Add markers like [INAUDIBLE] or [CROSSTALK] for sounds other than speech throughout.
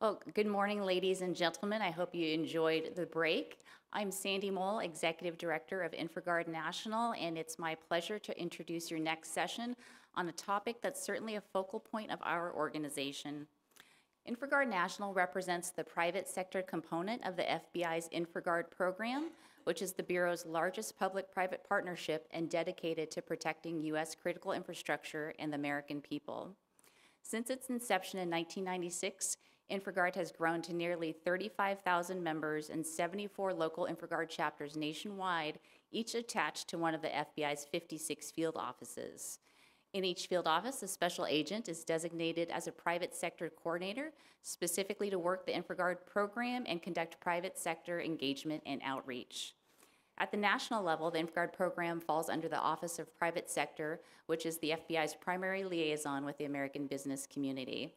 Well, good morning, ladies and gentlemen. I hope you enjoyed the break. I'm Sandy Mole, Executive Director of InfraGard National, and it's my pleasure to introduce your next session on a topic that's certainly a focal point of our organization. InfraGard National represents the private sector component of the FBI's InfraGard program, which is the Bureau's largest public-private partnership and dedicated to protecting U.S. critical infrastructure and the American people. Since its inception in 1996, InfraGard has grown to nearly 35,000 members and 74 local InfraGard chapters nationwide, each attached to one of the FBI's 56 field offices. In each field office, a special agent is designated as a private sector coordinator, specifically to work the InfraGard program and conduct private sector engagement and outreach. At the national level, the InfraGard program falls under the Office of Private Sector, which is the FBI's primary liaison with the American business community.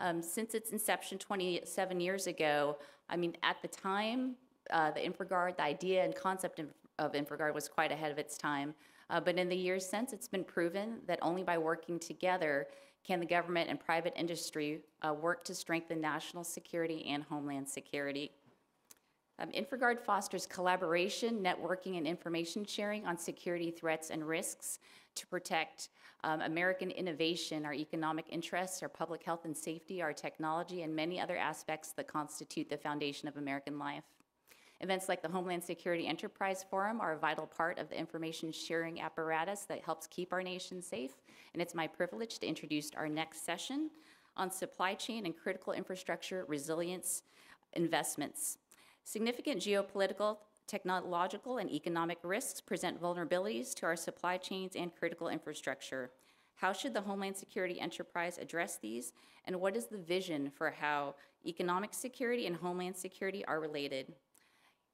Um, since its inception 27 years ago, I mean, at the time, uh, the InfraGard, the idea and concept of, of InfraGard was quite ahead of its time. Uh, but in the years since, it's been proven that only by working together can the government and private industry uh, work to strengthen national security and homeland security. Um, InfraGard fosters collaboration, networking, and information sharing on security threats and risks to protect um, American innovation, our economic interests, our public health and safety, our technology, and many other aspects that constitute the foundation of American life. Events like the Homeland Security Enterprise Forum are a vital part of the information sharing apparatus that helps keep our nation safe, and it's my privilege to introduce our next session on supply chain and critical infrastructure resilience investments. Significant geopolitical, technological, and economic risks present vulnerabilities to our supply chains and critical infrastructure. How should the Homeland Security enterprise address these, and what is the vision for how economic security and Homeland Security are related?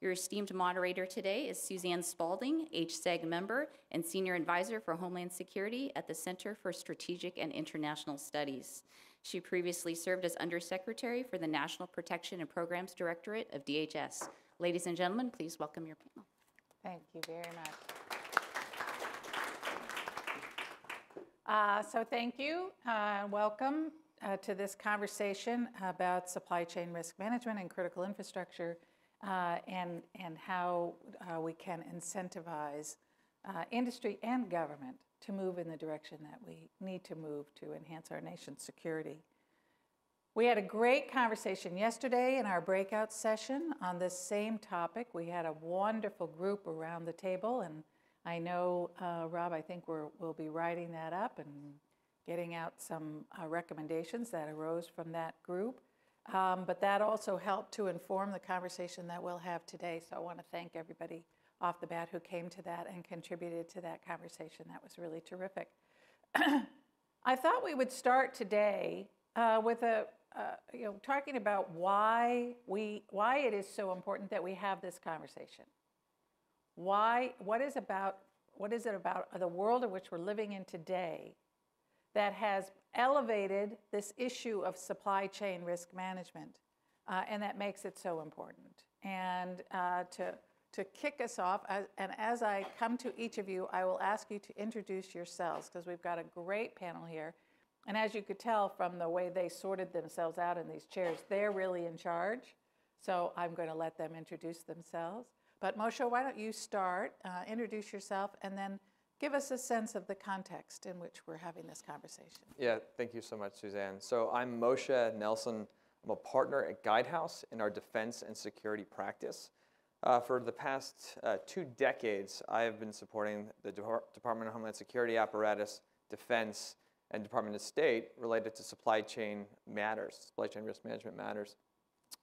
Your esteemed moderator today is Suzanne Spalding, HSEG member and Senior Advisor for Homeland Security at the Center for Strategic and International Studies. She previously served as Undersecretary for the National Protection and Programs Directorate of DHS. Ladies and gentlemen, please welcome your panel. Thank you very much. Uh, so thank you. Uh, welcome uh, to this conversation about supply chain risk management and critical infrastructure uh, and, and how uh, we can incentivize uh, industry and government to move in the direction that we need to move to enhance our nation's security. We had a great conversation yesterday in our breakout session on this same topic. We had a wonderful group around the table, and I know, uh, Rob, I think we will be writing that up and getting out some uh, recommendations that arose from that group. Um, but that also helped to inform the conversation that we'll have today. So I want to thank everybody off the bat who came to that and contributed to that conversation. That was really terrific. [CLEARS THROAT] I thought we would start today uh, with a, uh, you know, talking about why we, why it is so important that we have this conversation. Why, what is about, what is it about the world in which we're living in today that has elevated this issue of supply chain risk management, uh, and that makes it so important. And uh, to to kick us off, and as I come to each of you, I will ask you to introduce yourselves because we've got a great panel here. And as you could tell from the way they sorted themselves out in these chairs, they're really in charge. So I'm going to let them introduce themselves. But Moshe, why don't you start, uh, introduce yourself, and then give us a sense of the context in which we're having this conversation. Yeah, thank you so much, Suzanne. So I'm Moshe Nelson. I'm a partner at Guidehouse in our defense and security practice. Uh, for the past uh, two decades, I have been supporting the De Department of Homeland Security apparatus, defense, and Department of State related to supply chain matters, supply chain risk management matters.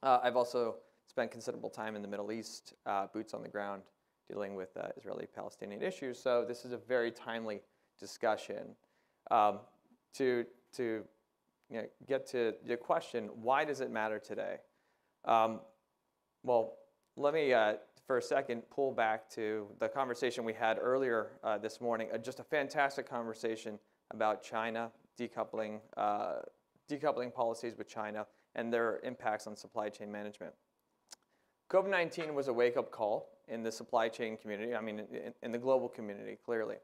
Uh, I've also spent considerable time in the Middle East, uh, boots on the ground, dealing with uh, Israeli-Palestinian issues. So this is a very timely discussion. Um, to to you know, get to your question, why does it matter today? Um, well, let me, uh, for a second, pull back to the conversation we had earlier uh, this morning, uh, just a fantastic conversation about China, decoupling, uh, decoupling policies with China, and their impacts on supply chain management. COVID-19 was a wake-up call in the supply chain community, I mean, in, in the global community, clearly.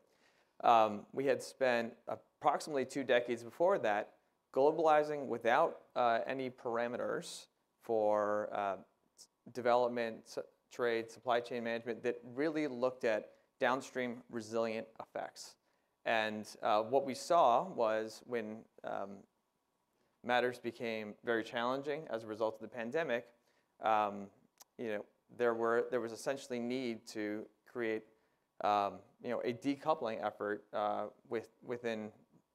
Um, we had spent approximately two decades before that globalizing without uh, any parameters for uh, development, trade, supply chain management that really looked at downstream resilient effects. And uh, what we saw was when um, matters became very challenging as a result of the pandemic, um, you know, there were there was essentially need to create um, you know a decoupling effort uh, with within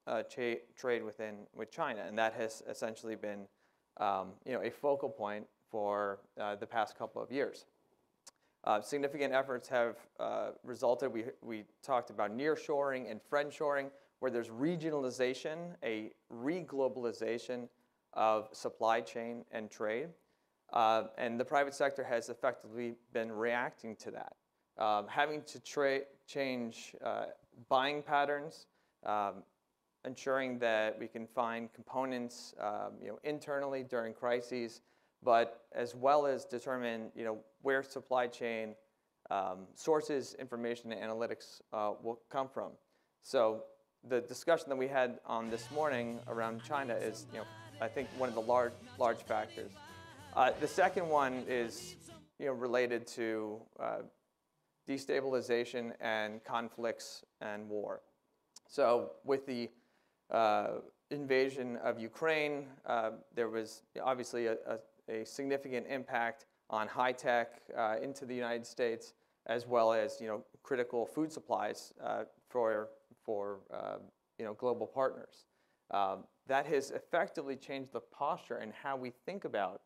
uh, cha- trade within with China, and that has essentially been um, you know a focal point for uh, the past couple of years. Uh, significant efforts have uh, resulted. We, we talked about nearshoring and friendshoring, where there's regionalization, a reglobalization of supply chain and trade. Uh, and the private sector has effectively been reacting to that, um, having to change uh, buying patterns, um, ensuring that we can find components um, you know, internally during crises, but as well as determine you know, where supply chain um, sources, information, and analytics uh, will come from. So the discussion that we had on this morning around China is, you know, I think one of the large, large factors. Uh, the second one is, you know, related to uh, destabilization and conflicts and war. So with the uh, invasion of Ukraine, uh, there was obviously a, a, a significant impact on high tech uh, into the United States, as well as you know critical food supplies uh, for for uh, you know global partners. Um, that has effectively changed the posture and how we think about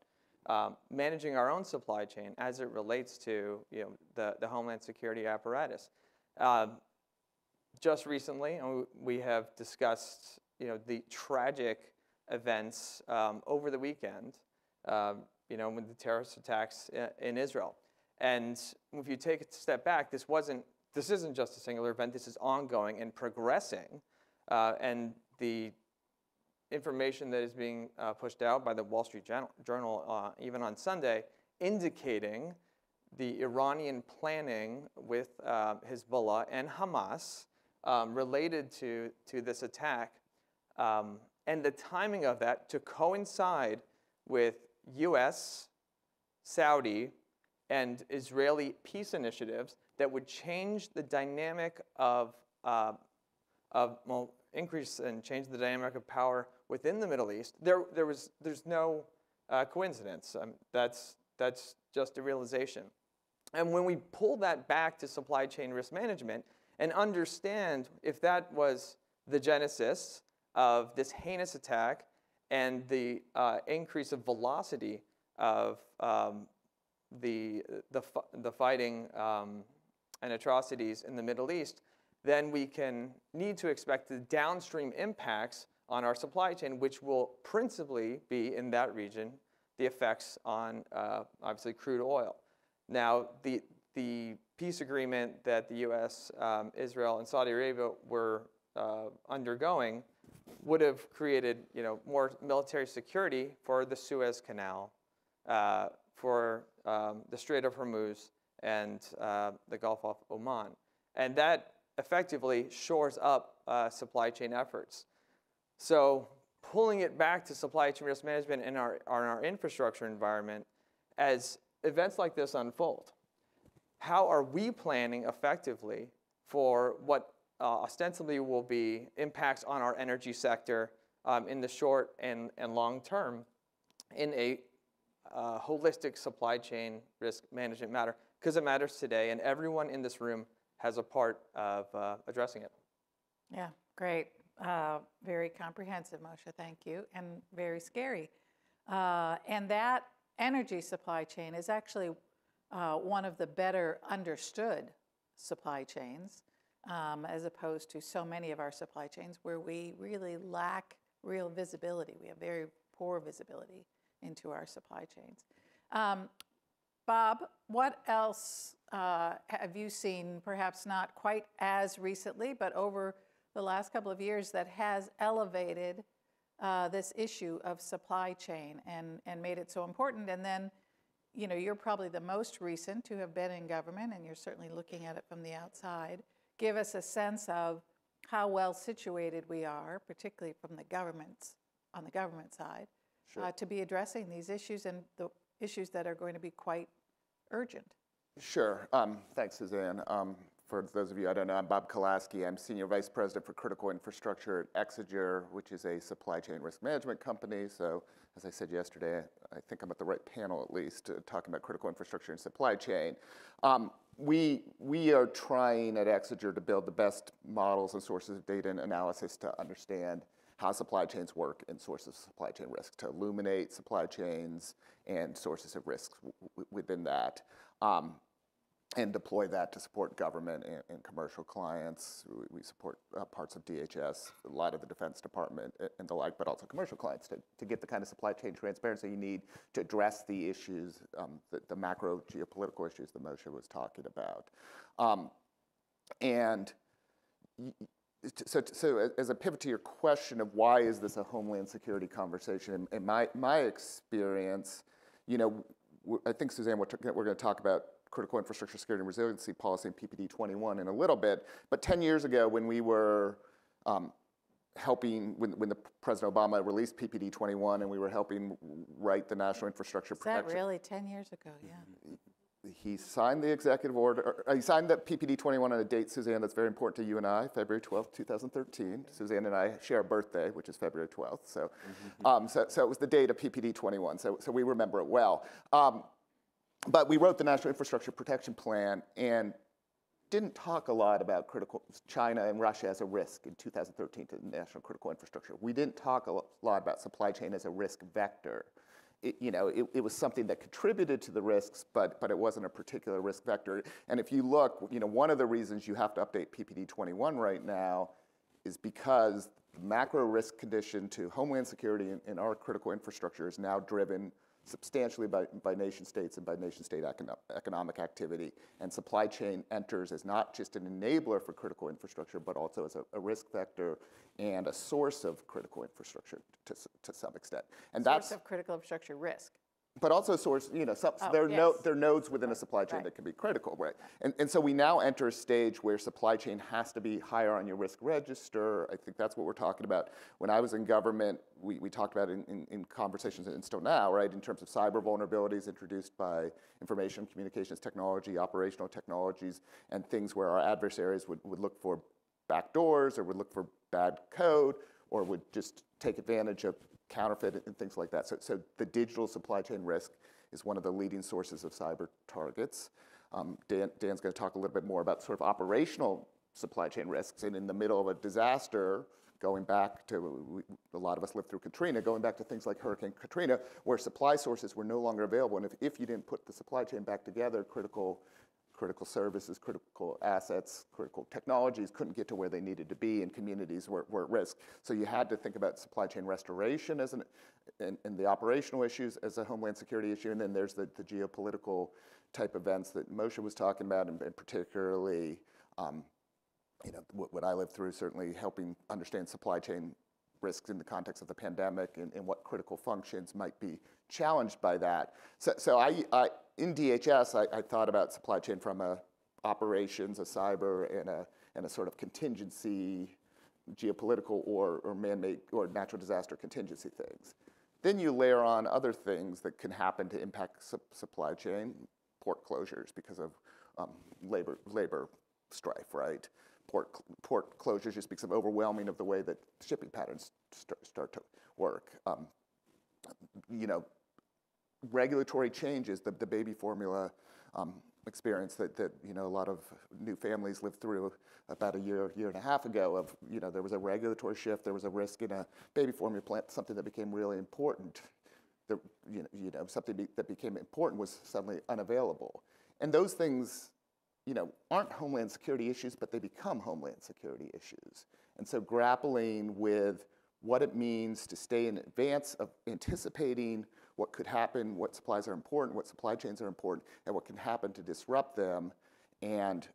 um, managing our own supply chain as it relates to you know the, the homeland security apparatus. Um, just recently, we have discussed you know the tragic events um, over the weekend. You know, with the terrorist attacks in Israel, and if you take a step back, this wasn't this isn't just a singular event. This is ongoing and progressing, uh, and the information that is being uh, pushed out by the Wall Street Journal, Journal uh, even on Sunday, indicating the Iranian planning with uh, Hezbollah and Hamas um, related to, to this attack, um, and the timing of that to coincide with US, Saudi, and Israeli peace initiatives that would change the dynamic of, uh, of well, increase and change the dynamic of power within the Middle East. There, there was, there's no uh, coincidence. Um, that's, that's just a realization. And when we pull that back to supply chain risk management and understand if that was the genesis of this heinous attack and the uh, increase of velocity of um, the, the, the fighting um, and atrocities in the Middle East, then we can need to expect the downstream impacts on our supply chain, which will principally be in that region the effects on uh, obviously crude oil. Now, the, the peace agreement that the US, um, Israel, and Saudi Arabia were uh, undergoing would have created you know, more military security for the Suez Canal, uh, for um, the Strait of Hormuz, and uh, the Gulf of Oman. And that effectively shores up uh, supply chain efforts. So pulling it back to supply chain risk management in our, in our infrastructure environment, as events like this unfold, how are we planning effectively for what ostensibly will be impacts on our energy sector um, in the short and, and long term in a uh, holistic supply chain risk management matter? Because it matters today, and everyone in this room has a part of uh, addressing it. Yeah, great. Uh, very comprehensive, Moshe. Thank you, and very scary. Uh, and that energy supply chain is actually uh, one of the better understood supply chains, um, as opposed to so many of our supply chains where we really lack real visibility. We have very poor visibility into our supply chains. Um, Bob, what else uh, have you seen, perhaps not quite as recently, but over the last couple of years, that has elevated uh, this issue of supply chain and, and made it so important? And then, you know, you're probably the most recent to have been in government, and you're certainly looking at it from the outside. Give us a sense of how well situated we are, particularly from the government's on the government side Sure. uh, to be addressing these issues and the issues that are going to be quite urgent. Sure. Um, thanks, Suzanne. Um, for those of you I don't know, I'm Bob Kolasky. I'm Senior Vice President for Critical Infrastructure at Exiger, which is a supply chain risk management company. So, as I said yesterday, I think I'm at the right panel at least, uh, talking about critical infrastructure and supply chain. Um, we, we are trying at Exiger to build the best models and sources of data and analysis to understand how supply chains work and sources of supply chain risk, to illuminate supply chains and sources of risks within that. Um, and deploy that to support government and, and commercial clients. We, we support uh, parts of DHS, a lot of the Defense Department and the like, but also commercial clients to, to get the kind of supply chain transparency you need to address the issues, um, the, the macro geopolitical issues that Moshe was talking about. Um, and so, so as a pivot to your question of why is this a homeland security conversation, in, in my, my experience, you know, I think Suzanne, we're, we're going to talk about critical infrastructure security and resiliency policy and PPD 21 in a little bit. But 10 years ago, when we were um, helping, when, when the President Obama released PPD 21 and we were helping write the National Infrastructure Is that really 10 years ago? Yeah. he signed the executive order, or, he signed the PPD 21 on a date, Suzanne, that's very important to you and I, February 12th, 2013. Suzanne and I share a birthday, which is February 12th. So, um, so, so it was the date of PPD 21. So, so we remember it well. Um, but we wrote the National Infrastructure Protection Plan and didn't talk a lot about critical China and Russia as a risk in 2013 to the national critical infrastructure. We didn't talk a lot about supply chain as a risk vector. It, you know, it, it was something that contributed to the risks, but, but it wasn't a particular risk vector. And if you look, you know, one of the reasons you have to update PPD 21 right now is because the macro risk condition to homeland security in, in our critical infrastructure is now driven substantially by, by nation states and by nation state econo- economic activity. And supply chain enters as not just an enabler for critical infrastructure, but also as a, a risk vector and a source of critical infrastructure to, to some extent. And that's Source that's of critical infrastructure risk. But also source, you know, some, Oh, there, are no, there are nodes within a supply chain Right. that can be critical, right? And, and so we now enter a stage where supply chain has to be higher on your risk register. I think that's what we're talking about. When I was in government, we, we talked about it in, in, in conversations and still now, right, in terms of cyber vulnerabilities introduced by information communications technology, operational technologies, and things where our adversaries would, would look for backdoors or would look for bad code or would just take advantage of counterfeit and things like that. So, so the digital supply chain risk is one of the leading sources of cyber targets. Um, Dan, Dan's going to talk a little bit more about sort of operational supply chain risks. And in the middle of a disaster, going back to, we, a lot of us lived through Katrina, going back to things like Hurricane Katrina, where supply sources were no longer available. And if, if you didn't put the supply chain back together, critical critical services, critical assets, critical technologies couldn't get to where they needed to be, and communities were, were at risk. So you had to think about supply chain restoration as an, and, and the operational issues as a homeland security issue, and then there's the, the geopolitical type events that Moshe was talking about, and, and particularly, um, you know, what, what I lived through, certainly helping understand supply chain risks in the context of the pandemic and, and what critical functions might be challenged by that. So, so I, I, in DHS, I, I thought about supply chain from a operations, a cyber, and a, and a sort of contingency, geopolitical or, or man-made or natural disaster contingency things. Then you layer on other things that can happen to impact su- supply chain, port closures because of um, labor, labor strife, right? Port, port closures just because of overwhelming of the way that shipping patterns start, start to work. Um, you know, regulatory changes, the, the baby formula um, experience that, that, you know, a lot of new families lived through about a year, year and a half ago of, you know, there was a regulatory shift, there was a risk in a baby formula plant, something that became really important. The, you, know, you know, something be, that became important was suddenly unavailable. And those things, you know, aren't homeland security issues, but they become homeland security issues. And so grappling with what it means to stay in advance of anticipating what could happen, what supplies are important, what supply chains are important, and what can happen to disrupt them, and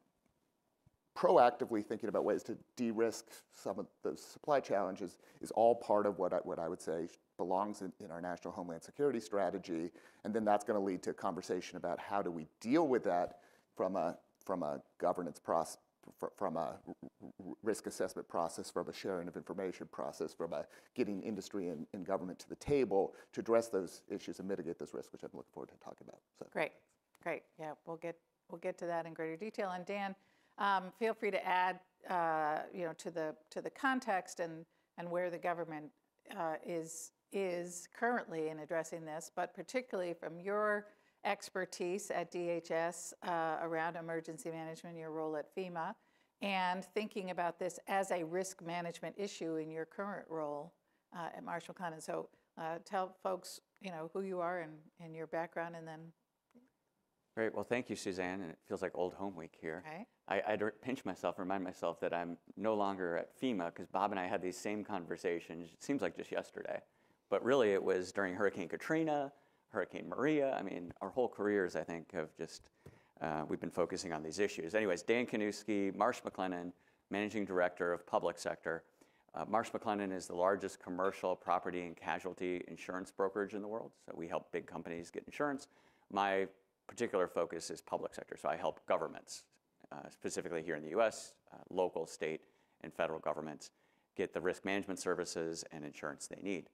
proactively thinking about ways to de-risk some of those supply challenges is all part of what I, what I would say belongs in, in our national homeland security strategy. And then that's going to lead to a conversation about how do we deal with that from a, from a governance fr- from a risk assessment process, from a sharing of information process, from a getting industry and, and government to the table to address those issues and mitigate those risks, which I'm looking forward to talking about. So. Great, great. Yeah, we'll get, we'll get to that in greater detail. And Dan, um, feel free to add, uh, you know, to the, to the context and, and where the government uh, is, is currently in addressing this, but particularly from your expertise at DHS uh, around emergency management, your role at FEMA, and thinking about this as a risk management issue in your current role uh, at Marsh McLennan. So uh, tell folks, you know, who you are and, and your background, and then Great. Well, thank you, Suzanne. And it feels like old home week here. Okay. I, I pinch myself, remind myself that I'm no longer at FEMA because Bob and I had these same conversations. It seems like just yesterday, but really it was during Hurricane Katrina, Hurricane Maria. I mean, our whole careers, I think, have just uh, we've been focusing on these issues. Anyways, Dan Kaniewski, Marsh McLennan, Managing Director of Public Sector. Uh, Marsh McLennan is the largest commercial property and casualty insurance brokerage in the world. So we help big companies get insurance. My particular focus is public sector. So I help governments, uh, specifically here in the US, uh, local, state, and federal governments get the risk management services and insurance they need.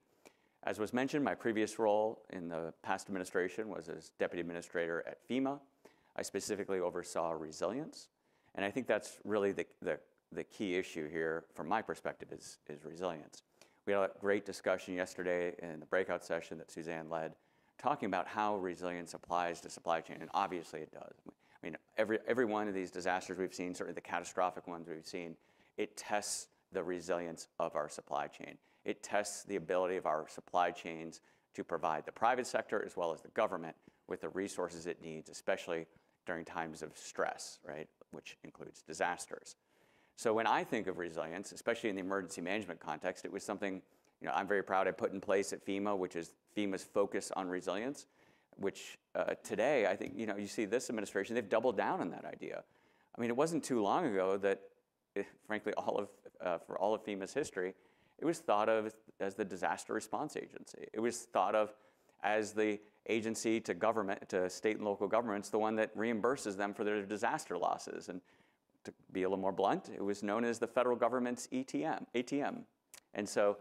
As was mentioned, my previous role in the past administration was as deputy administrator at FEMA. I specifically oversaw resilience. And I think that's really the, the, the key issue here from my perspective is, is resilience. We had a great discussion yesterday in the breakout session that Suzanne led, talking about how resilience applies to supply chain, and obviously it does. I mean, every, every one of these disasters we've seen, certainly the catastrophic ones we've seen, it tests the resilience of our supply chain. It tests the ability of our supply chains to provide the private sector as well as the government with the resources it needs, especially during times of stress, right, which includes disasters. So when I think of resilience, especially in the emergency management context, it was something you know, I'm very proud I put in place at FEMA, which is FEMA's focus on resilience, which uh, today I think you know you see this administration they've doubled down on that idea. I mean, it wasn't too long ago that, eh, frankly, all of uh, for all of FEMA's history, it was thought of as the disaster response agency. It was thought of as the agency to government, to state and local governments, the one that reimburses them for their disaster losses. And to be a little more blunt, it was known as the federal government's ETM, ATM. And so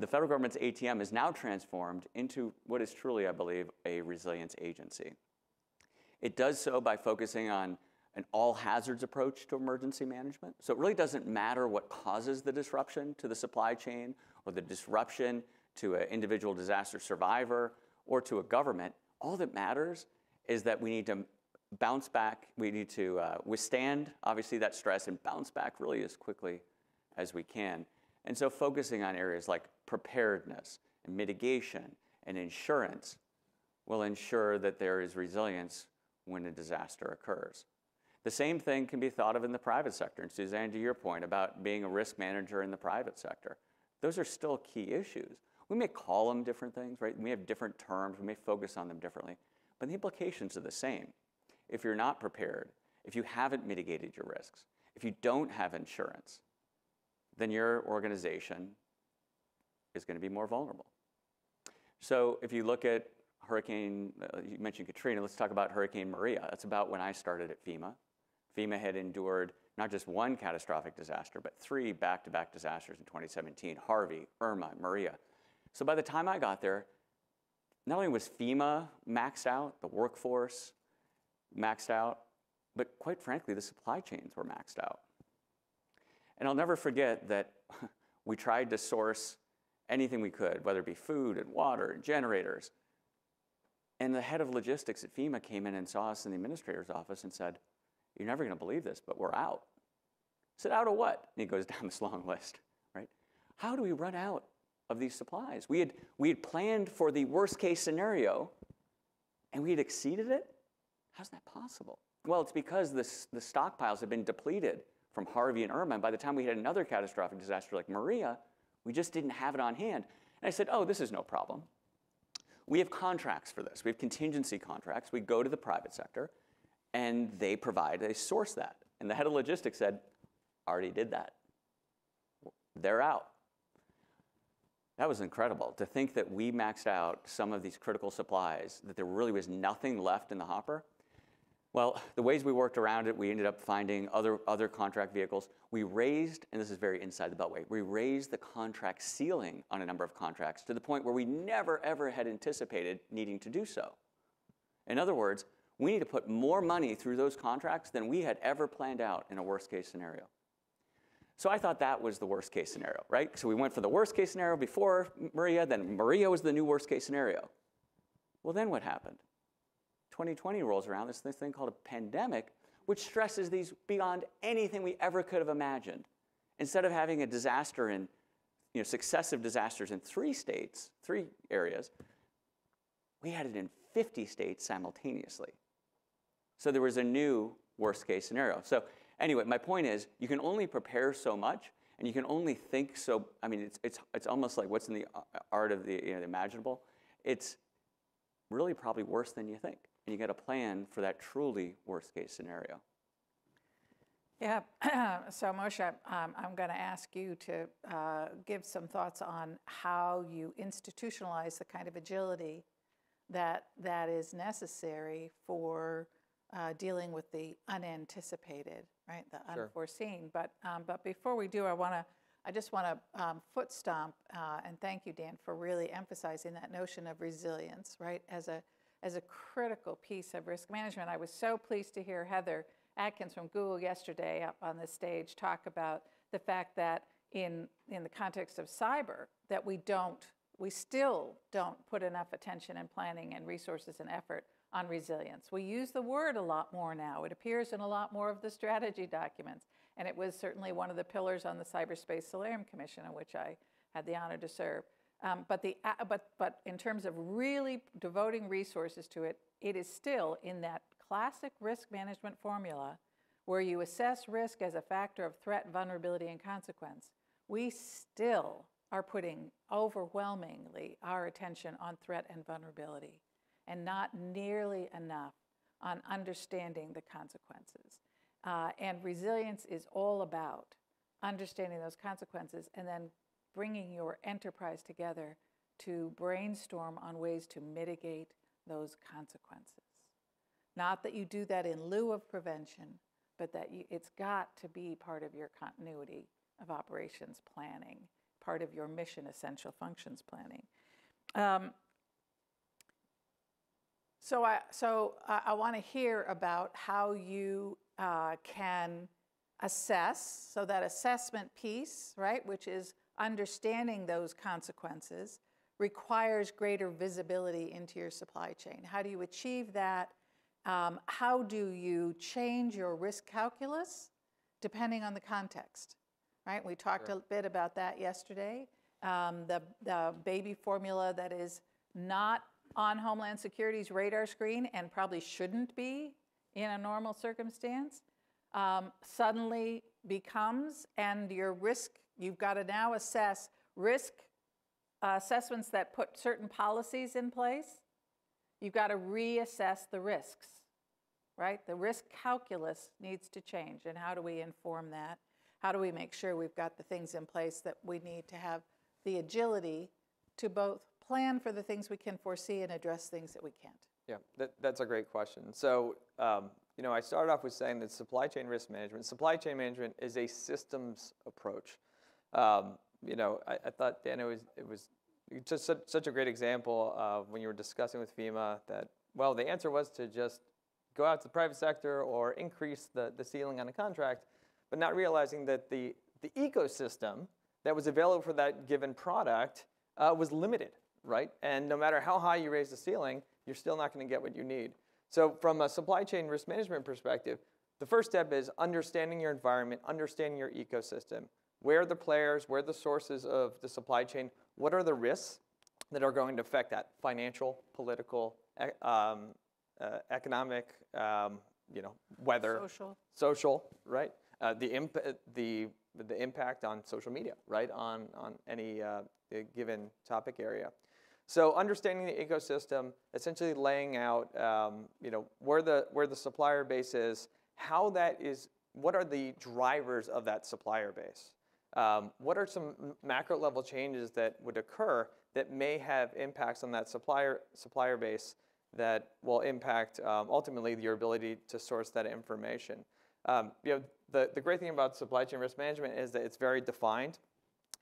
the federal government's ATM is now transformed into what is truly, I believe, a resilience agency. It does so by focusing on an all hazards approach to emergency management. So it really doesn't matter what causes the disruption to the supply chain or the disruption to an individual disaster survivor or to a government. All that matters is that we need to bounce back, we need to uh, withstand, obviously, that stress and bounce back really as quickly as we can. And so focusing on areas like preparedness and mitigation and insurance will ensure that there is resilience when a disaster occurs. The same thing can be thought of in the private sector. And Suzanne, to your point about being a risk manager in the private sector, those are still key issues. We may call them different things, right? We have different terms, we may focus on them differently, but the implications are the same. If you're not prepared, if you haven't mitigated your risks, if you don't have insurance, then your organization is going to be more vulnerable. So if you look at Hurricane, uh, you mentioned Katrina, let's talk about Hurricane Maria. That's about when I started at FEMA. FEMA had endured not just one catastrophic disaster, but three back to back disasters in 2017 Harvey, Irma, Maria. So by the time I got there, not only was FEMA maxed out, the workforce maxed out, but quite frankly, the supply chains were maxed out. And I'll never forget that [LAUGHS] we tried to source anything we could, whether it be food and water and generators. And the head of logistics at FEMA came in and saw us in the administrator's office and said, You're never going to believe this, but we're out. I said, Out of what? And he goes [LAUGHS] down this long list, right? How do we run out of these supplies? We had, we had planned for the worst case scenario and we had exceeded it? How's that possible? Well, it's because the, the stockpiles had been depleted from Harvey and Irma. And by the time we had another catastrophic disaster like Maria, we just didn't have it on hand. And I said, oh, this is no problem. We have contracts for this. We have contingency contracts. We go to the private sector and they provide, they source that. And the head of logistics said, already did that. They're out. That was incredible to think that we maxed out some of these critical supplies, that there really was nothing left in the hopper. Well, the ways we worked around it, we ended up finding other, other contract vehicles. We raised, and this is very inside the Beltway, we raised the contract ceiling on a number of contracts to the point where we never ever had anticipated needing to do so. In other words, we need to put more money through those contracts than we had ever planned out in a worst case scenario. So I thought that was the worst case scenario, right? So we went for the worst case scenario before Maria, then Maria was the new worst case scenario. Well, then what happened? 2020 rolls around, this, this thing called a pandemic, which stresses these beyond anything we ever could have imagined. Instead of having a disaster in, you know, successive disasters in three states, three areas, we had it in 50 states simultaneously. So there was a new worst case scenario. So anyway, my point is you can only prepare so much and you can only think so, I mean, it's, it's, it's almost like what's in the art of the, you know, the imaginable. It's really probably worse than you think and you got to plan for that truly worst case scenario. Yeah, [CLEARS THROAT] so Moshe, um, I'm going to ask you to uh, give some thoughts on how you institutionalize the kind of agility that that is necessary for uh, dealing with the unanticipated, right, the Sure. unforeseen. But um, but before we do, I want to I just want to um, foot stomp uh, and thank you, Dan, for really emphasizing that notion of resilience, right, as a as a critical piece of risk management. I was so pleased to hear Heather Adkins from Google yesterday up on the stage talk about the fact that in, in the context of cyber, that we don't, we still don't put enough attention and planning and resources and effort on resilience. We use the word a lot more now. It appears in a lot more of the strategy documents. And it was certainly one of the pillars on the Cyberspace Solarium Commission, on which I had the honor to serve. Um, but, the, uh, but, but in terms of really devoting resources to it, it is still in that classic risk management formula where you assess risk as a factor of threat, vulnerability, and consequence. We still are putting overwhelmingly our attention on threat and vulnerability and not nearly enough on understanding the consequences. Uh, and resilience is all about understanding those consequences and then bringing your enterprise together to brainstorm on ways to mitigate those consequences. Not that you do that in lieu of prevention, but that you, it's got to be part of your continuity of operations planning, part of your mission essential functions planning. Um, so I, so I, I want to hear about how you uh, can assess, so that assessment piece, right, which is understanding those consequences requires greater visibility into your supply chain. How do you achieve that? Um, how do you change your risk calculus depending on the context? Right? We talked Sure. a bit about that yesterday. Um, the, the baby formula that is not on Homeland Security's radar screen and probably shouldn't be in a normal circumstance um, suddenly becomes, and your risk, you've got to now assess risk uh, assessments that put certain policies in place. You've got to reassess the risks, right? The risk calculus needs to change. And how do we inform that? How do we make sure we've got the things in place that we need to have the agility to both plan for the things we can foresee and address things that we can't? Yeah, that, that's a great question. So, um, you know, I started off with saying that supply chain risk management, supply chain management is a systems approach. Um, you know, I, I thought, Dan, it was, it was just such, a great example when you were discussing with FEMA that, well, the answer was to just go out to the private sector or increase the, the ceiling on a contract, but not realizing that the, the ecosystem that was available for that given product uh, was limited, right? And no matter how high you raise the ceiling, you're still not going to get what you need. So, from a supply chain risk management perspective, the first step is understanding your environment, understanding your ecosystem. Where are the players? Where are the sources of the supply chain? What are the risks that are going to affect that? Financial, political, um, uh, economic, um, you know, weather, Social. social, right? Uh, the, imp- the, the impact on social media, right? On, on any uh, given topic area. So understanding the ecosystem, essentially laying out, um, you know, where the where the supplier base is, how that is, what are the drivers of that supplier base? Um, what are some macro level changes that would occur that may have impacts on that supplier supplier base that will impact um, ultimately your ability to source that information. Um, you know, the, the great thing about supply chain risk management is that it's very defined.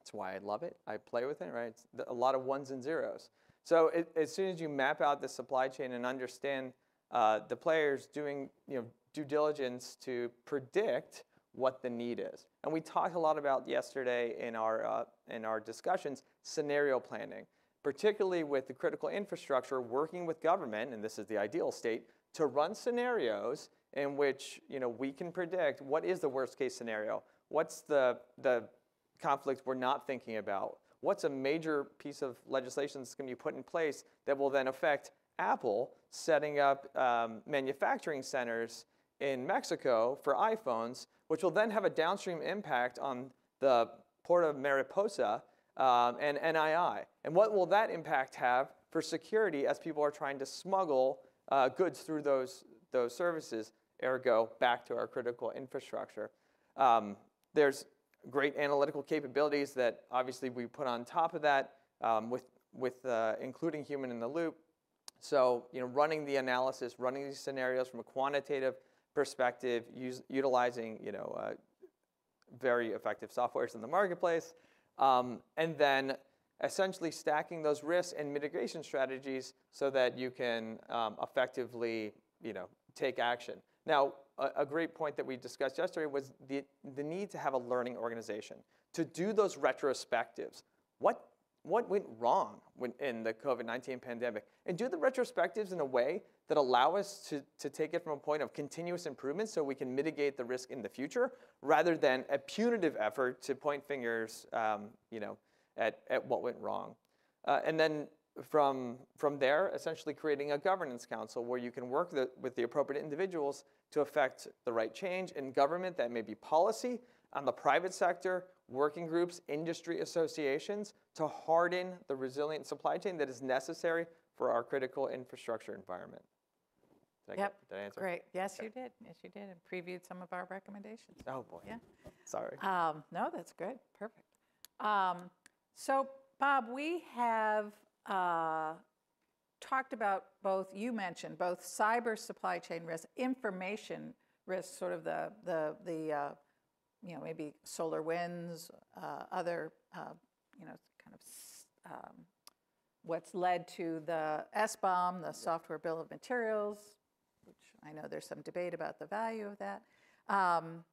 That's why I love it. I play with it, right? It's a lot of ones and zeros. So it, as soon as you map out the supply chain and understand uh, the players doing you know, due diligence to predict what the need is. And we talked a lot about yesterday in our, uh, in our discussions scenario planning, particularly with the critical infrastructure working with government, and this is the ideal state, to run scenarios in which you know, we can predict what is the worst case scenario, what's the, the conflict we're not thinking about, what's a major piece of legislation that's going to be put in place that will then affect Apple setting up um, manufacturing centers in Mexico for iPhones, which will then have a downstream impact on the Port of Mariposa um, and NII. And what will that impact have for security as people are trying to smuggle uh, goods through those, those services, ergo, back to our critical infrastructure? Um, there's great analytical capabilities that obviously we put on top of that um, with, with uh, including human in the loop. So, you know, running the analysis, running these scenarios from a quantitative perspective, use, utilizing, you know, uh, very effective softwares in the marketplace, um, and then essentially stacking those risks and mitigation strategies so that you can um, effectively, you know, take action. Now, a, a, great point that we discussed yesterday was the, the need to have a learning organization to do those retrospectives. What what went wrong when, in the COVID 19 pandemic and do the retrospectives in a way that allow us to, to take it from a point of continuous improvement so we can mitigate the risk in the future rather than a punitive effort to point fingers um, you know, at, at what went wrong. Uh, and then from, from there, essentially creating a governance council where you can work the, with the appropriate individuals to affect the right change in government that may be policy on the private sector working groups, industry associations to harden the resilient supply chain that is necessary for our critical infrastructure environment. Did yep. Get, I answer? Great. Yes, okay. you did. Yes, you did. And previewed some of our recommendations. Oh, boy. Yeah. Sorry. Um, no, that's good. Perfect. Um, so, Bob, we have uh, talked about both, you mentioned both cyber supply chain risk, information risk, sort of the, the, the uh, you know, maybe SolarWinds, uh, other, uh, you know, kind of um, what's led to the SBOM, the Software Bill of Materials, which I know there's some debate about the value of that. Um,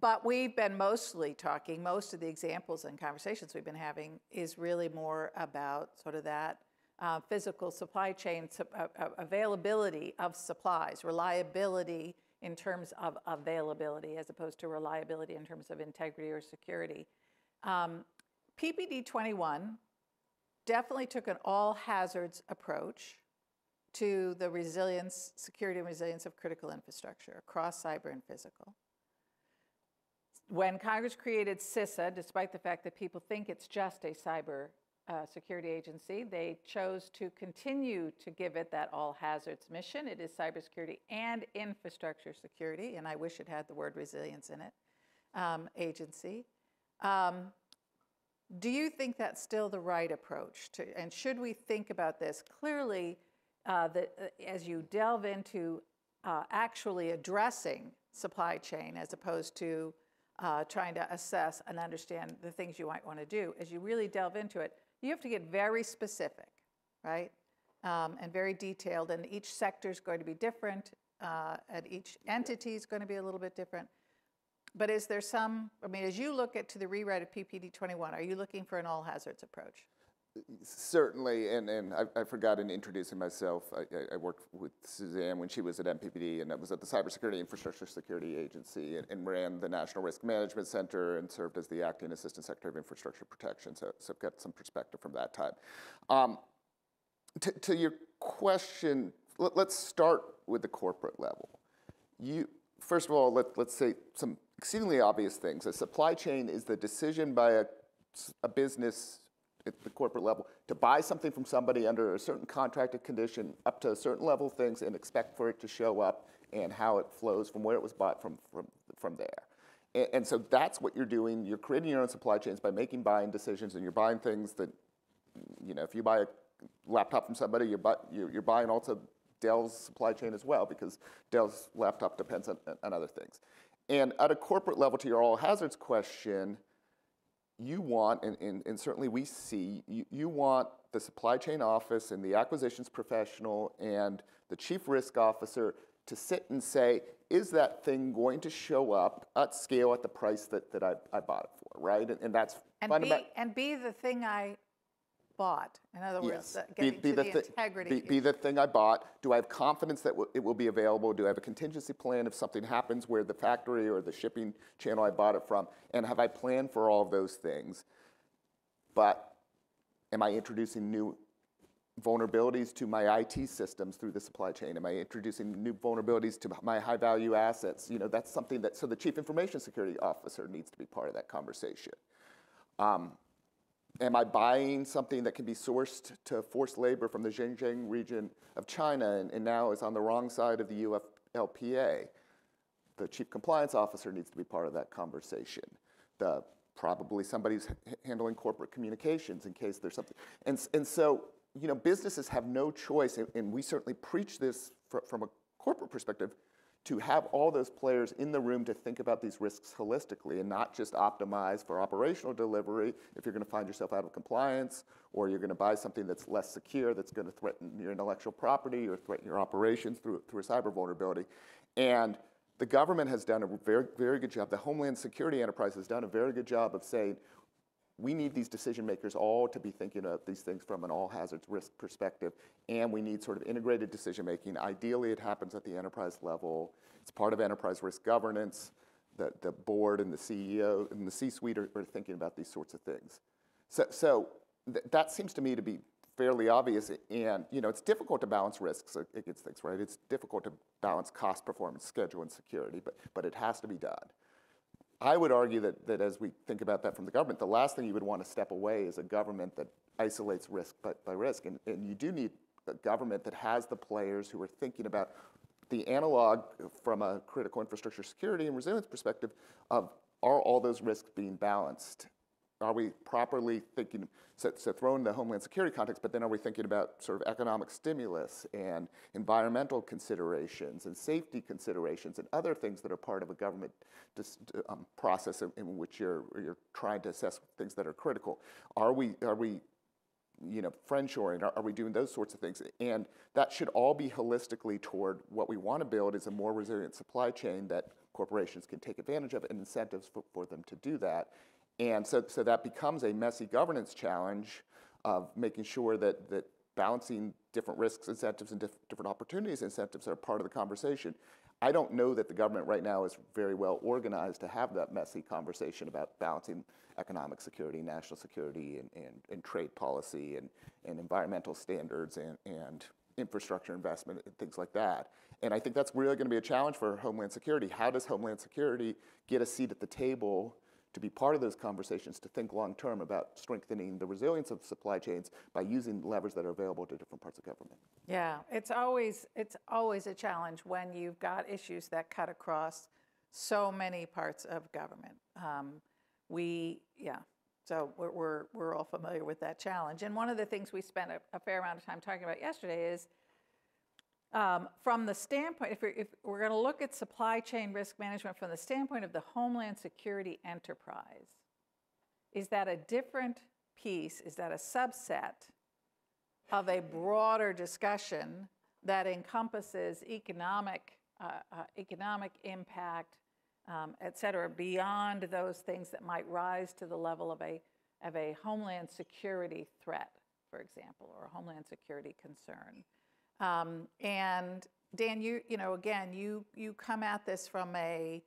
but we've been mostly talking, most of the examples and conversations we've been having is really more about sort of that uh, physical supply chain uh, uh, availability of supplies, reliability in terms of availability as opposed to reliability in terms of integrity or security. Um, PPD 21 definitely took an all hazards approach to the resilience, security and resilience of critical infrastructure across cyber and physical. When Congress created CISA, despite the fact that people think it's just a cyber uh, security agency. They chose to continue to give it that all hazards mission. It is cybersecurity and infrastructure security, and I wish it had the word resilience in it, um, agency. Um, do you think that's still the right approach? To, and should we think about this? Clearly, uh, that uh, as you delve into uh, actually addressing supply chain as opposed to uh, trying to assess and understand the things you might want to do, as you really delve into it, you have to get very specific, right? Um, and very detailed, and each sector is going to be different, uh, and each entity is going to be a little bit different. But is there some, I mean, as you look at to the rewrite of PPD 21, are you looking for an all hazards approach? Certainly, and, and I, I forgot in introducing myself. I, I, worked with Suzanne when she was at NPPD, and I was at the Cybersecurity Infrastructure Security Agency and, and, ran the National Risk Management Center and served as the acting Assistant Secretary of Infrastructure Protection. So, so I've got some perspective from that time. Um, to, to, your question, let, us start with the corporate level. You, first of all, let, let's say some exceedingly obvious things. A supply chain is the decision by a, a business at the corporate level to buy something from somebody under a certain contracted condition up to a certain level of things and expect for it to show up and how it flows from where it was bought from, from, from there. And, and so that's what you're doing. You're creating your own supply chains by making buying decisions and you're buying things that, you know, if you buy a laptop from somebody, you're, you're, you're buying also Dell's supply chain as well because Dell's laptop depends on, on other things. And at a corporate level, to your all hazards question, you want, and, and, and certainly we see, you, you want the supply chain office and the acquisitions professional and the chief risk officer to sit and say, is that thing going to show up at scale at the price that, that I, I bought it for, right? And, and that's And be, and be the thing I bought. In other words, Yes. uh, Be- getting be to the thi- integrity. Be, be the thing I bought. Do I have confidence that w- it will be available? Do I have a contingency plan if something happens where the factory or the shipping channel I bought it from? And have I planned for all of those things? But am I introducing new vulnerabilities to my IT systems through the supply chain? Am I introducing new vulnerabilities to my high value assets? You know, that's something that, so the chief information security officer needs to be part of that conversation. Um, am I buying something that can be sourced to forced labor from the Xinjiang region of China and, and now is on the wrong side of the UFLPA? The chief compliance officer needs to be part of that conversation. The, probably somebody's handling corporate communications in case there's something. And, and so, you know, businesses have no choice, and, and we certainly preach this fr- from a corporate perspective, to have all those players in the room to think about these risks holistically and not just optimize for operational delivery if you're going to find yourself out of compliance or you're going to buy something that's less secure that's going to threaten your intellectual property or threaten your operations through, through a cyber vulnerability. And the government has done a very, very good job. The Homeland Security Enterprise has done a very good job of saying, we need these decision makers all to be thinking of these things from an all hazards risk perspective, and we need sort of integrated decision making. Ideally, it happens at the enterprise level. It's part of enterprise risk governance. The, the board and the CEO and the C suite are, are thinking about these sorts of things. So, so th- that seems to me to be fairly obvious, and you know, it's difficult to balance risks against things, right? It's difficult to balance cost, performance, schedule, and security, but, but it has to be done. I would argue that, that as we think about that from the government, the last thing you would want to step away is a government that isolates risk by, by risk. And, and you do need a government that has the players who are thinking about the analog from a critical infrastructure security and resilience perspective of are all those risks being balanced? Are we properly thinking, so, so throw in the Homeland Security context, but then are we thinking about sort of economic stimulus and environmental considerations and safety considerations and other things that are part of a government um, process in, in which you're, you're trying to assess things that are critical? Are we, are we you know, friendshoring? Are, are we doing those sorts of things? And that should all be holistically toward what we want to build is a more resilient supply chain that corporations can take advantage of and incentives for, for them to do that. And so, so that becomes a messy governance challenge of making sure that, that balancing different risks, incentives, and diff- different opportunities, incentives are part of the conversation. I don't know that the government right now is very well organized to have that messy conversation about balancing economic security, national security, and, and, and trade policy, and, and environmental standards, and, and infrastructure investment, and things like that. And I think that's really going to be a challenge for Homeland Security. How does Homeland Security get a seat at the table to be part of those conversations, to think long term about strengthening the resilience of supply chains by using levers that are available to different parts of government? Yeah, it's always, it's always a challenge when you've got issues that cut across so many parts of government. Um, we, yeah, so we're, we're, we're all familiar with that challenge. And one of the things we spent a, a fair amount of time talking about yesterday is um, from the standpoint, if we're, if we're going to look at supply chain risk management from the standpoint of the Homeland Security enterprise, is that a different piece? Is that a subset of a broader discussion that encompasses economic, uh, uh, economic impact, um, et cetera, beyond those things that might rise to the level of a, of a homeland security threat, for example, or a homeland security concern. Um, and Dan, you, you know, again, you, you come at this from a,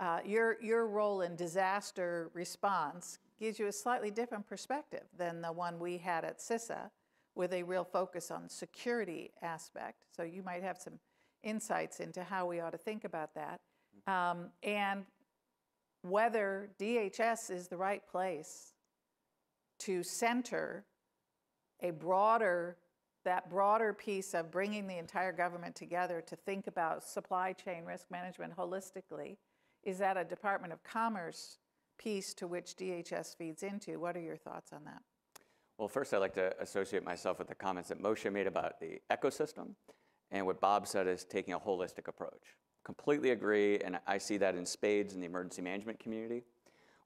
uh, your, your role in disaster response gives you a slightly different perspective than the one we had at CISA with a real focus on security aspect. So you might have some insights into how we ought to think about that. Um, and whether DHS is the right place to center a broader that broader piece of bringing the entire government together to think about supply chain risk management holistically is that a Department of Commerce piece to which DHS feeds into? What are your thoughts on that? Well, first, I'd like to associate myself with the comments that Moshe made about the ecosystem and what Bob said is taking a holistic approach. Completely agree, and I see that in spades in the emergency management community,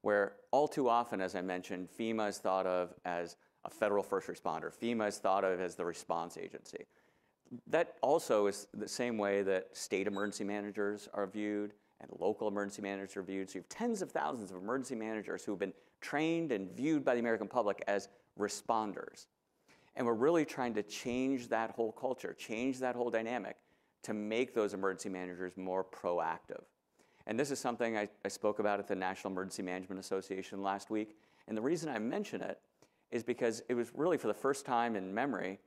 where all too often, as I mentioned, FEMA is thought of as a federal first responder. FEMA is thought of as the response agency. That also is the same way that state emergency managers are viewed and local emergency managers are viewed. So you have tens of thousands of emergency managers who have been trained and viewed by the American public as responders. And we're really trying to change that whole culture, change that whole dynamic to make those emergency managers more proactive. And this is something I, I, spoke about at the National Emergency Management Association last week. And the reason I mention it is because it was really for the first time in memory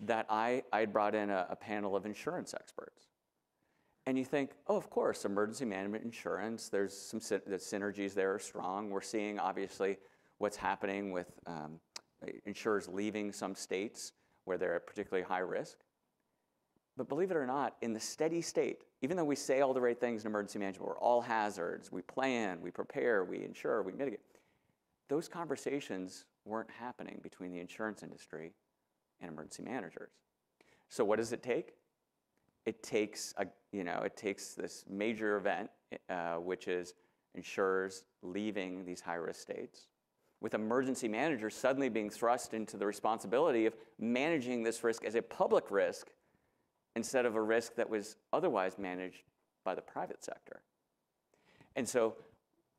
that I, I brought in a, a panel of insurance experts. And you think, oh, of course, emergency management insurance, there's some the synergies there are strong. We're seeing, obviously, what's happening with um, insurers leaving some states where they're at particularly high risk. But believe it or not, in the steady state, even though we say all the right things in emergency management, we're all hazards, we plan, we prepare, we insure, we mitigate, those conversations weren't happening between the insurance industry and emergency managers. So what does it take? It takes a, you know, it takes this major event, uh, which is insurers leaving these high-risk states, with emergency managers suddenly being thrust into the responsibility of managing this risk as a public risk instead of a risk that was otherwise managed by the private sector. And so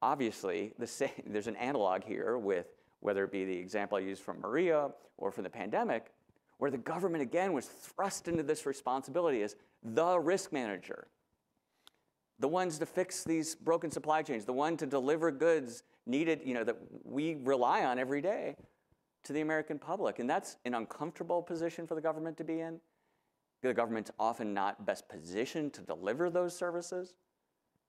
obviously the same, [LAUGHS] there's an analog here with whether it be the example I used from Maria or from the pandemic, where the government again was thrust into this responsibility as the risk manager, the ones to fix these broken supply chains, the one to deliver goods needed, you know, that we rely on every day to the American public. And that's an uncomfortable position for the government to be in. The government's often not best positioned to deliver those services.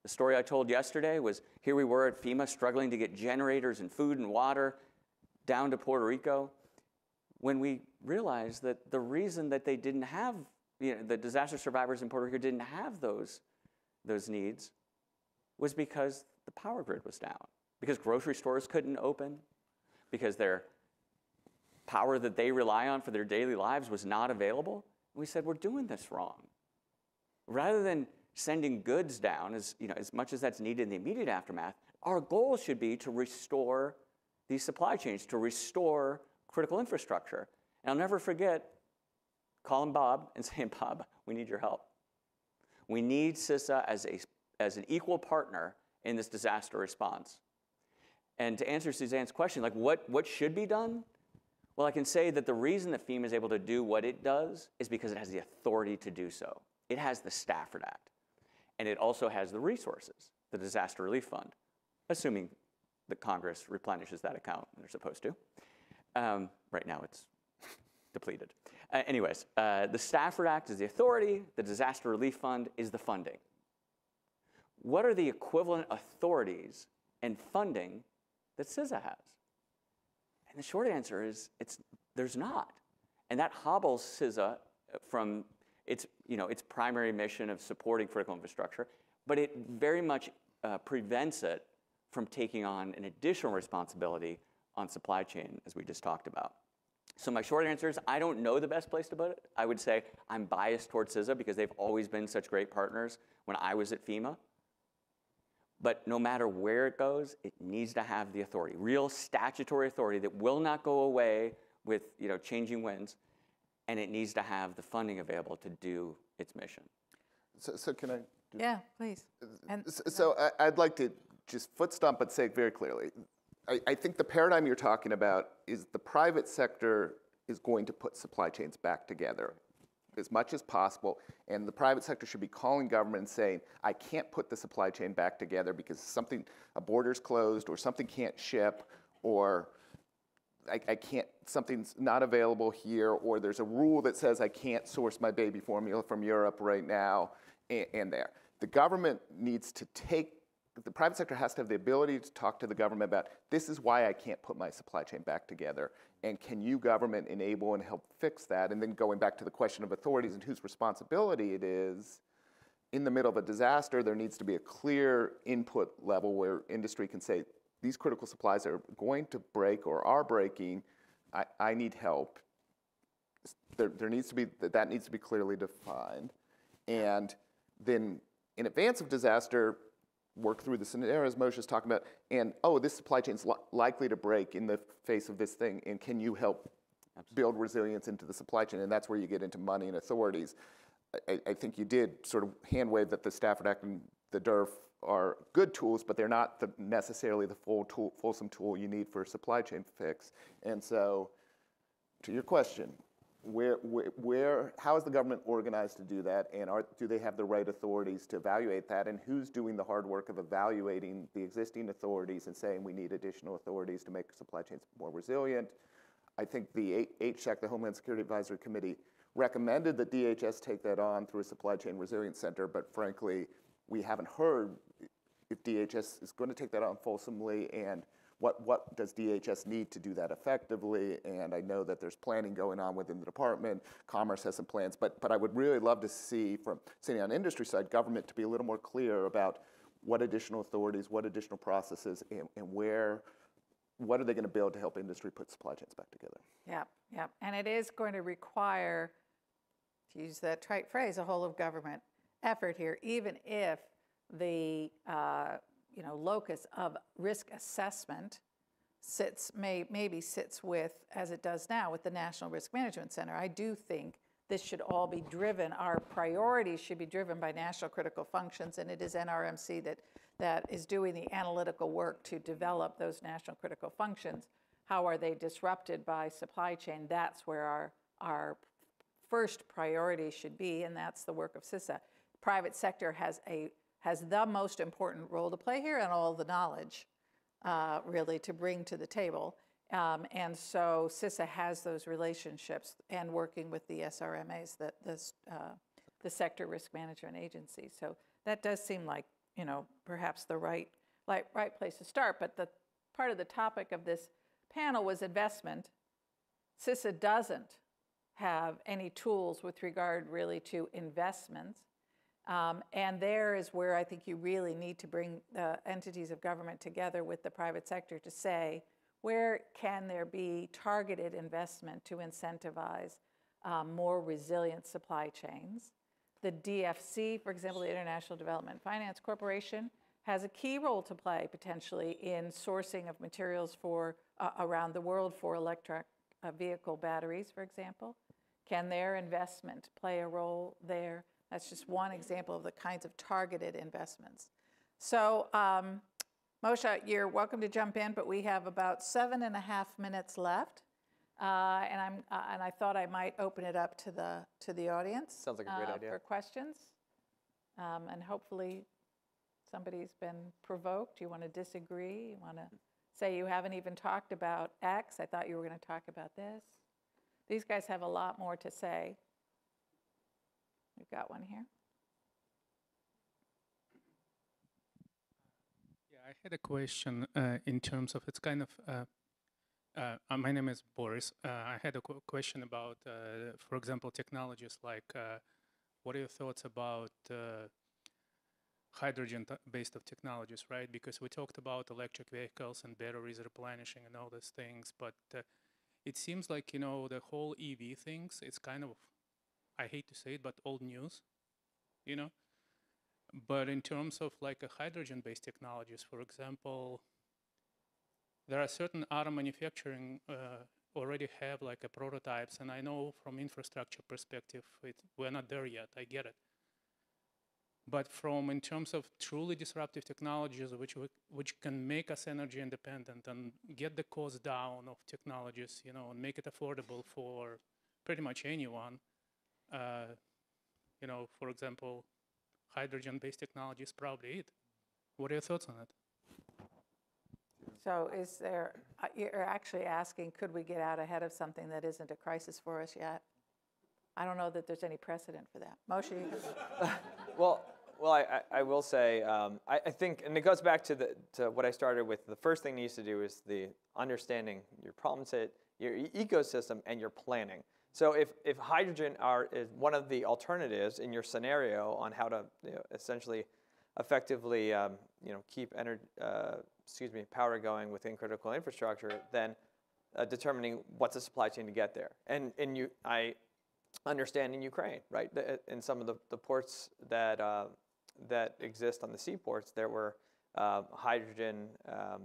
The story I told yesterday was here we were at FEMA struggling to get generators and food and water down to Puerto Rico when we realized that the reason that they didn't have, you know, the disaster survivors in Puerto Rico didn't have those, those needs was because the power grid was down, because grocery stores couldn't open, because their power that they rely on for their daily lives was not available. And we said, we're doing this wrong. Rather than sending goods down, as, you know, as much as that's needed in the immediate aftermath, our goal should be to restore these supply chains, to restore critical infrastructure. And I'll never forget calling Bob and [LAUGHS] saying, Bob, we need your help. We need CISA as, a, as an equal partner in this disaster response. And to answer Suzanne's question, like what, what should be done? Well, I can say that the reason that FEMA is able to do what it does is because it has the authority to do so. It has the Stafford Act, and it also has the resources, the Disaster Relief Fund, assuming that Congress replenishes that account they're supposed to. Um, right now it's [LAUGHS] depleted. Uh, anyways, uh, the Stafford Act is the authority, the Disaster Relief Fund is the funding. What are the equivalent authorities and funding that CISA has? And the short answer is it's, there's not. And that hobbles CISA from its, you know, its primary mission of supporting critical infrastructure, but it very much uh, prevents it from taking on an additional responsibility on supply chain, as we just talked about. So my short answer is I don't know the best place to put it. I would say I'm biased towards CISA because they've always been such great partners when I was at FEMA. But no matter where it goes, it needs to have the authority, real statutory authority that will not go away with you know, changing winds, and it needs to have the funding available to do its mission. So, so can I? Yeah, please. Uh, and so, so I, would like to just foot stomp, but say very clearly, I, I think the paradigm you're talking about is the private sector is going to put supply chains back together as much as possible. And the private sector should be calling government and saying, I can't put the supply chain back together because something, a border's closed or something can't ship or I, I, can't, something's not available here or there's a rule that says I can't source my baby formula from Europe right now and, and there. The government needs to take the private sector has to have the ability to talk to the government about this is why I can't put my supply chain back together. And can you, government, enable and help fix that? And then going back to the question of authorities and whose responsibility it is, in the middle of a disaster, there needs to be a clear input level where industry can say, these critical supplies are going to break or are breaking. I, I need help. There, there needs to be, that that needs to be clearly defined. And then in advance of disaster, work through the scenarios Moshe Moshe's talking about, and oh, this supply chain is li- likely to break in the face of this thing, and can you help build resilience into the supply chain? And that's where you get into money and authorities. I, I think you did sort of hand wave that the Stafford Act and the DERF are good tools, but they're not the, necessarily the full tool, fulsome tool you need for a supply chain fix. And so, to your question, where, where, where, how is the government organized to do that, and are, do they have the right authorities to evaluate that, and who's doing the hard work of evaluating the existing authorities and saying we need additional authorities to make supply chains more resilient? I think the HSAC, the Homeland Security Advisory Committee, recommended that DHS take that on through a supply chain resilience center, but frankly, we haven't heard if DHS is going to take that on fulsomely and what, what does DHS need to do that effectively? And I know that there's planning going on within the department. Commerce has some plans, but, but I would really love to see from sitting on industry side, government to be a little more clear about what additional authorities, what additional processes, and, and where, what are they going to build to help industry put supply chains back together? Yep, yep. And it is going to require, to use that trite phrase, a whole of government effort here, even if the uh, you know locus of risk assessment sits may maybe sits with as it does now with the National Risk Management Center. I do think this should all be driven. Our priorities should be driven by national critical functions, and it is NRMC that that is doing the analytical work to develop those national critical functions. How are they disrupted by supply chain? That's where our our first priority should be, and that's the work of CISA. Private sector has a has the most important role to play here and all the knowledge, uh, really, to bring to the table. Um, and so CISA has those relationships and working with the SRMAs, the, this, uh, the sector risk management agencies. So that does seem like, you know, perhaps the right, like, right place to start. But the part of the topic of this panel was investment. CISA doesn't have any tools with regard really to investments. Um, and there is where I think you really need to bring the entities of government together with the private sector to say, where can there be targeted investment to incentivize um, more resilient supply chains? The DFC, for example, the International Development Finance Corporation, has a key role to play potentially in sourcing of materials for uh, around the world for electric uh, vehicle batteries, for example. Can their investment play a role there? That's just one example of the kinds of targeted investments. So, um, Moshe, you're welcome to jump in, but we have about seven and a half minutes left. Uh, and I'm uh, and I thought I might open it up to the to the audience. Sounds like a great uh, idea. for questions. Um, and hopefully, somebody's been provoked. You want to disagree? You want to say you haven't even talked about X? I thought you were going to talk about this. These guys have a lot more to say. We've got one here. Yeah, I had a question uh, in terms of it's kind of. Uh, uh, uh, my name is Boris. Uh, I had a qu- question about, uh, for example, technologies like what are your thoughts about hydrogen-based of technologies, right? Because we talked about electric vehicles and batteries replenishing and all these things, but it seems like you know the whole EV things. It's kind of, I hate to say it, but old news, you know. But in terms of like a hydrogen-based technologies, for example, there are certain auto manufacturing uh, already have like a prototypes, and I know from infrastructure perspective, it, we're not there yet. I get it. But from in terms of truly disruptive technologies, which w- which can make us energy independent and get the cost down of technologies, you know, and make it affordable for pretty much anyone. Uh, you know, for example, hydrogen-based technology is probably it. What are your thoughts on it? So is there, uh, you're actually asking, could we get out ahead of something that isn't a crisis for us yet? I don't know that there's any precedent for that. Moshe, [LAUGHS] Well, well, I, I, I will say, um, I, I think, and it goes back to the to what I started with. The first thing needs to do is the understanding your problem set, your e- ecosystem, and your planning. So if, if hydrogen are is one of the alternatives in your scenario on how to you know, essentially effectively um, you know keep energy uh, excuse me power going within critical infrastructure, then uh, determining what's the supply chain to get there. And, and you, I understand in Ukraine, right? The, in some of the, the ports that, uh, that exist on the seaports, there were uh, hydrogen um,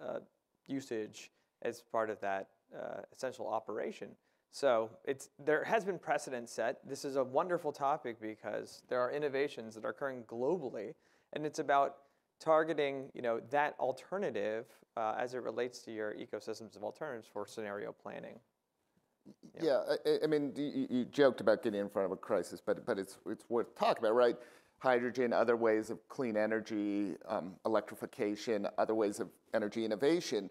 uh, usage as part of that uh, essential operation. So it's, there has been precedent set. This is a wonderful topic because there are innovations that are occurring globally, and it's about targeting you know, that alternative uh, as it relates to your ecosystems of alternatives for scenario planning. Yeah, I, I mean, you, you joked about getting in front of a crisis, but, but it's, it's worth talking about, right? Hydrogen, other ways of clean energy, um, electrification, other ways of energy innovation.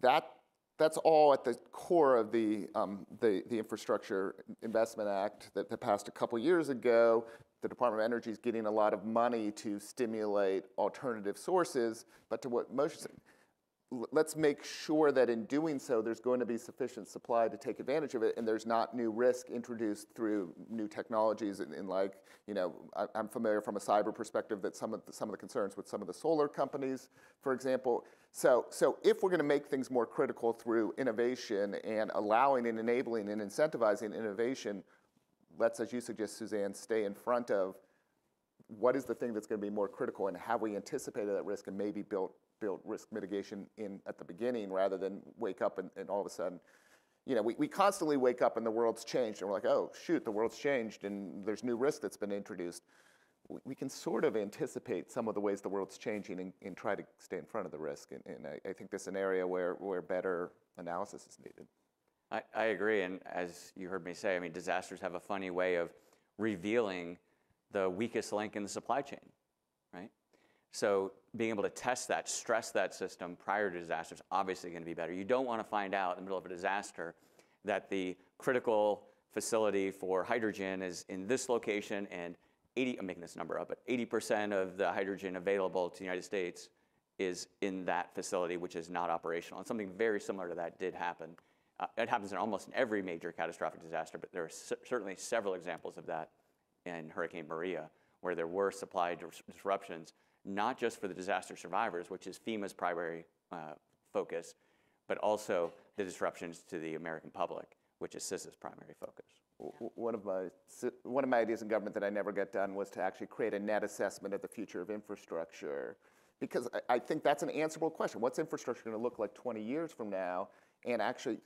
That, that's all at the core of the, um, the, the Infrastructure Investment Act that, that passed a couple years ago. The Department of Energy is getting a lot of money to stimulate alternative sources, but to what said, let's make sure that in doing so, there's going to be sufficient supply to take advantage of it, and there's not new risk introduced through new technologies. And, and like, you know, I, am familiar from a cyber perspective that some of the, some of the concerns with some of the solar companies, for example. So, so if we're going to make things more critical through innovation and allowing and enabling and incentivizing innovation, let's, as you suggest, Suzanne, stay in front of what is the thing that's going to be more critical and have we anticipated that risk and maybe built built risk mitigation in at the beginning rather than wake up and, and all of a sudden, you know, we, we constantly wake up and the world's changed and we're like, oh, shoot, the world's changed and there's new risk that's been introduced. We, can sort of anticipate some of the ways the world's changing and, and try to stay in front of the risk. And, and I, I think this is an area where, where better analysis is needed. I, I agree. And as you heard me say, I mean, disasters have a funny way of revealing the weakest link in the supply chain, right? So being able to test that, stress that system prior to disaster is obviously going to be better. You don't want to find out in the middle of a disaster that the critical facility for hydrogen is in this location and 80, I'm making this number up, but 80% of the hydrogen available to the United States is in that facility, which is not operational. And something very similar to that did happen. Uh, it happens in almost every major catastrophic disaster, but there are certainly several examples of that in Hurricane Maria, where there were supply dis disruptions not just for the disaster survivors, which is FEMA's primary uh, focus, but also the disruptions to the American public, which is CISA's primary focus. One of my one of my ideas in government that I never got done was to actually create a net assessment of the future of infrastructure, because I, I think that's an answerable question. What's infrastructure going to look like 20 years from now? And actually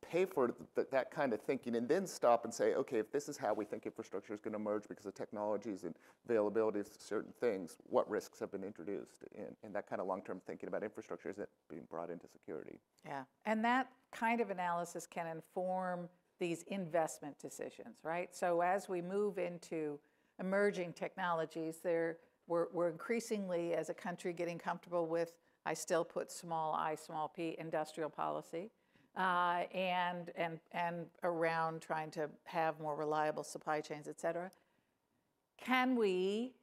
pay for th that kind of thinking and then stop and say, okay, if this is how we think infrastructure is going to emerge because of technologies and availability of certain things, what risks have been introduced? And, and that kind of long-term thinking about infrastructure is it being brought into security. Yeah, and that kind of analysis can inform these investment decisions, right? So as we move into emerging technologies, there, we're, increasingly, as a country, getting comfortable with, I still put small i, small p, industrial policy uh, and, and, and around trying to have more reliable supply chains, et cetera. Can we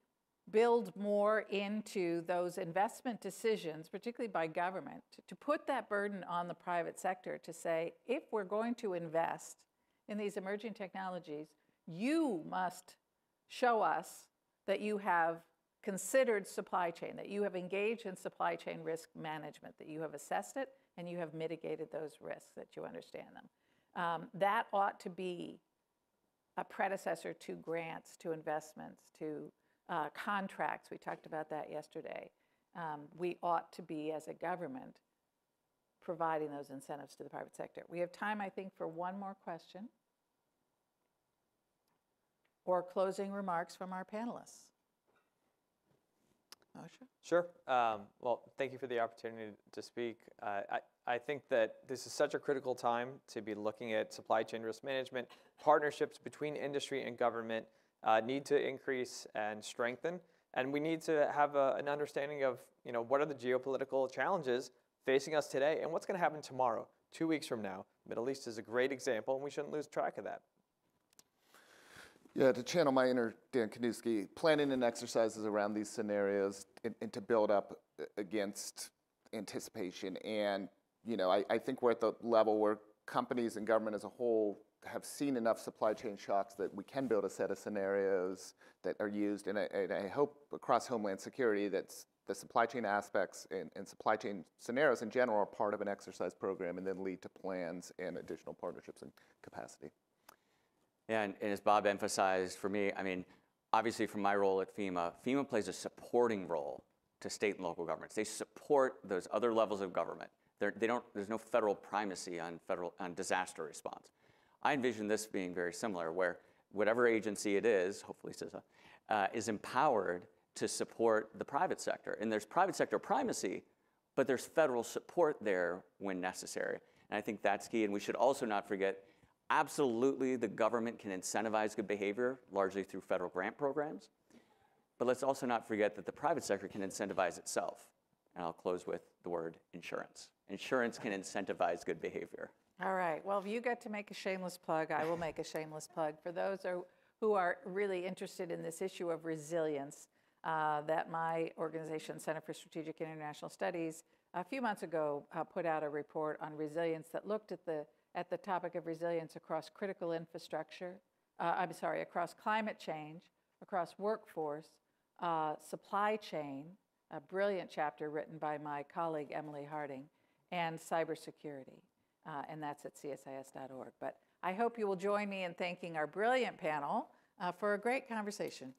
build more into those investment decisions, particularly by government, to, put that burden on the private sector to say, if we're going to invest in these emerging technologies, you must show us that you have considered supply chain, that you have engaged in supply chain risk management, that you have assessed it, and you have mitigated those risks, that you understand them. Um, that ought to be a predecessor to grants, to investments, to uh, contracts. We talked about that yesterday. Um, we ought to be, as a government, providing those incentives to the private sector. We have time, I think, for one more question or closing remarks from our panelists. Moshe? Sure. Um, well, thank you for the opportunity to speak. Uh, I, I think that this is such a critical time to be looking at supply chain risk management. Partnerships between industry and government uh, need to increase and strengthen. And we need to have a, an understanding of you know, what are the geopolitical challenges facing us today and what's going to happen tomorrow, two weeks from now. Middle East is a great example, and we shouldn't lose track of that. Yeah, to channel my inner Dan Kaniewski, planning and exercises around these scenarios and, and, to build up against anticipation. And, you know, I, I think we're at the level where companies and government as a whole have seen enough supply chain shocks that we can build a set of scenarios that are used. And I, and I hope across Homeland Security that's the supply chain aspects and, and supply chain scenarios in general are part of an exercise program and then lead to plans and additional partnerships and capacity. Yeah, and, and as Bob emphasized, for me, I mean, obviously from my role at FEMA, FEMA plays a supporting role to state and local governments. They support those other levels of government. They don't, there's no federal primacy on, federal, on disaster response. I envision this being very similar, where whatever agency it is, hopefully CISA, uh, is empowered to support the private sector. And there's private sector primacy, but there's federal support there when necessary. And I think that's key. And we should also not forget absolutely the government can incentivize good behavior largely through federal grant programs. But let's also not forget that the private sector can incentivize itself. And I'll close with the word insurance. Insurance can incentivize good behavior. All right. Well, if you get to make a shameless plug, I will make a shameless plug. For those who are really interested in this issue of resilience, uh, that my organization, Center for Strategic International Studies, a few months ago uh, put out a report on resilience that looked at the at the topic of resilience across critical infrastructure. Uh, I'm sorry, across climate change, across workforce, uh, supply chain. A brilliant chapter written by my colleague Emily Harding, and cybersecurity uh, and that's at csis.org. But I hope you will join me in thanking our brilliant panel uh, for a great conversation.